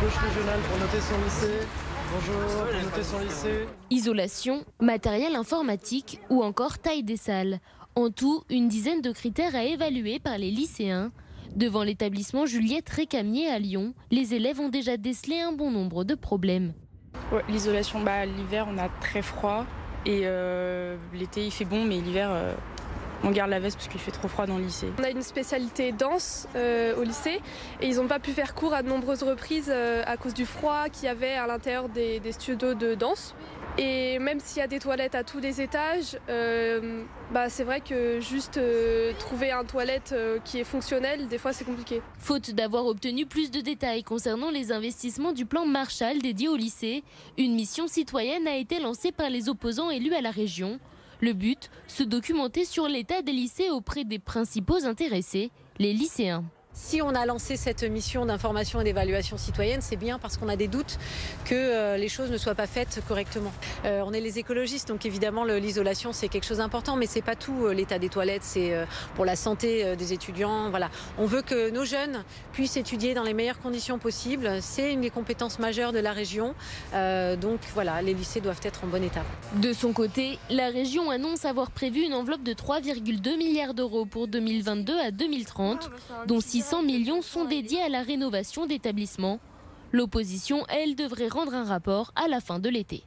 gauche régionale pour noter son lycée. Bonjour, pour noter son lycée. Isolation, matériel informatique ou encore taille des salles. En tout, une dizaine de critères à évaluer par les lycéens. Devant l'établissement Juliette Récamier à Lyon, les élèves ont déjà décelé un bon nombre de problèmes. Ouais, L'isolation, bah, l'hiver on a très froid et euh, l'été il fait bon, mais l'hiver euh, on garde la veste parce qu'il fait trop froid dans le lycée. On a une spécialité danse euh, au lycée et ils n'ont pas pu faire cours à de nombreuses reprises euh, à cause du froid qu'il y avait à l'intérieur des, des studios de danse. Et même s'il y a des toilettes à tous les étages, euh, bah c'est vrai que juste euh, trouver un toilette euh, qui est fonctionnel, des fois c'est compliqué. Faute d'avoir obtenu plus de détails concernant les investissements du plan Marshall dédié au lycée, une mission citoyenne a été lancée par les opposants élus à la région. Le but, se documenter sur l'état des lycées auprès des principaux intéressés, les lycéens. Si on a lancé cette mission d'information et d'évaluation citoyenne, c'est bien parce qu'on a des doutes que euh, les choses ne soient pas faites correctement. Euh, on est les écologistes, donc évidemment l'isolation c'est quelque chose d'important, mais c'est pas tout. euh, L'état des toilettes, c'est pour la santé des étudiants. Voilà, on veut que nos jeunes puissent étudier dans les meilleures conditions possibles. C'est une des compétences majeures de la région, Euh, donc voilà, les lycées doivent être en bon état. De son côté, la région annonce avoir prévu une enveloppe de 3,2 milliards d'euros pour 2022 à 2030, dont 600 millions sont dédiés à la rénovation d'établissements. L'opposition, elle, devrait rendre un rapport à la fin de l'été.